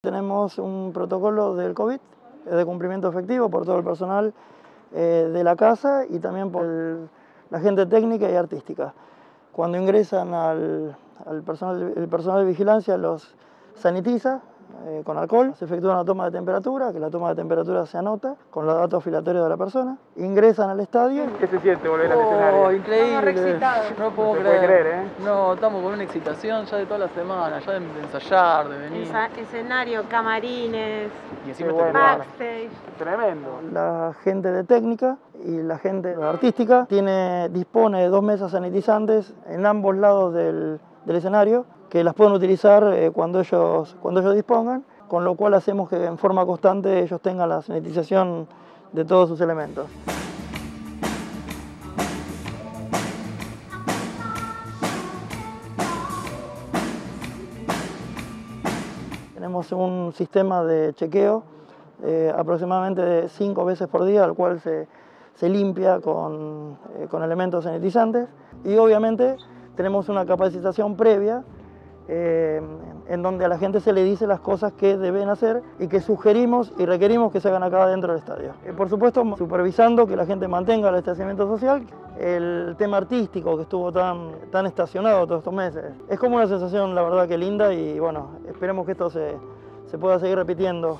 Tenemos un protocolo del COVID de cumplimiento efectivo por todo el personal eh, de la casa y también por la gente técnica y artística. Cuando ingresan al, personal, el personal de vigilancia los sanitiza eh, con alcohol, se efectúa una toma de temperatura, que la toma de temperatura se anota con los datos filatorios de la persona, ingresan al estadio. ¿Qué se siente volver al escenario? Oh, increíble. No puedo se creer. Puede creer ¿eh? No, estamos con una excitación ya de toda la semana, ya de, ensayar, de venir. escenario, camarines, y encima bueno. backstage. Tremendo. La gente de técnica y la gente artística tiene, dispone de dos mesas sanitizantes en ambos lados del, del escenario que las pueden utilizar eh, cuando, ellos, cuando ellos dispongan, con lo cual hacemos que en forma constante ellos tengan la sanitización de todos sus elementos. Tenemos un sistema de chequeo eh, aproximadamente de cinco veces por día, al cual se, se limpia con, eh, con elementos sanitizantes y obviamente tenemos una capacitación previa eh, en donde a la gente se le dice las cosas que deben hacer y que sugerimos y requerimos que se hagan acá dentro del estadio. Eh, por supuesto, supervisando que la gente mantenga el estacionamiento social, el tema artístico que estuvo tan, tan estacionado todos estos meses. Es como una sensación, la verdad, que linda y bueno, esperemos que esto se, se pueda seguir repitiendo.